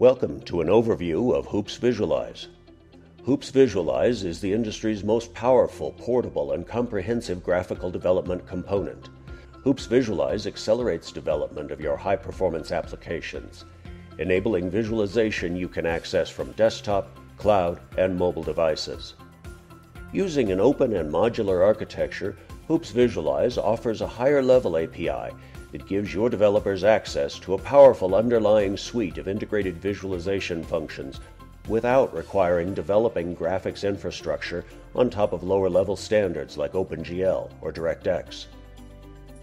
Welcome to an overview of Hoops Visualize. Hoops Visualize is the industry's most powerful, portable, and comprehensive graphical development component. Hoops Visualize accelerates development of your high performance applications, enabling visualization you can access from desktop, cloud, and mobile devices. Using an open and modular architecture, Hoops Visualize offers a higher level API that gives your developers access to a powerful underlying suite of integrated visualization functions without requiring developing graphics infrastructure on top of lower level standards like OpenGL or DirectX.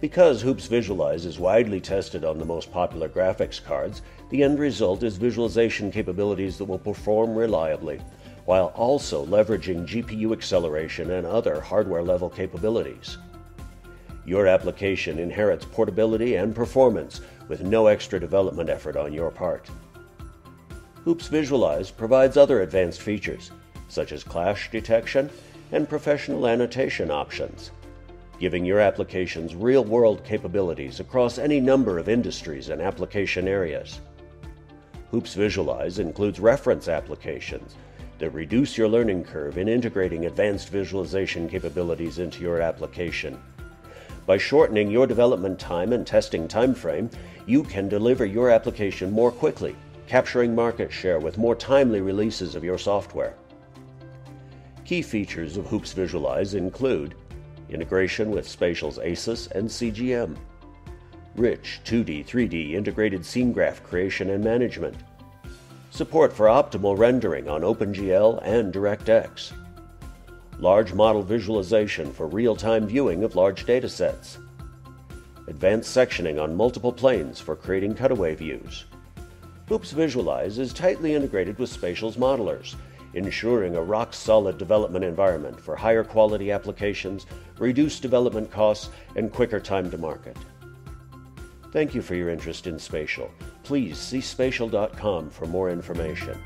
Because Hoops Visualize is widely tested on the most popular graphics cards, the end result is visualization capabilities that will perform reliably, while also leveraging GPU acceleration and other hardware level capabilities. Your application inherits portability and performance with no extra development effort on your part. Hoops Visualize provides other advanced features, such as clash detection and professional annotation options, giving your applications real world capabilities across any number of industries and application areas. Hoops Visualize includes reference applications that reduce your learning curve in integrating advanced visualization capabilities into your application. By shortening your development time and testing timeframe, you can deliver your application more quickly capturing market share with more timely releases of your software. Key features of Hoops Visualize include integration with Spatial's ACIS and CGM, rich 2D, 3D integrated scene graph creation and management, support for optimal rendering on OpenGL and DirectX, large model visualization for real-time viewing of large datasets, advanced sectioning on multiple planes for creating cutaway views, Hoops Visualize is tightly integrated with Spatial's modelers, ensuring a rock solid development environment for higher quality applications, reduced development costs, and quicker time to market. Thank you for your interest in Spatial. Please see spatial.com for more information.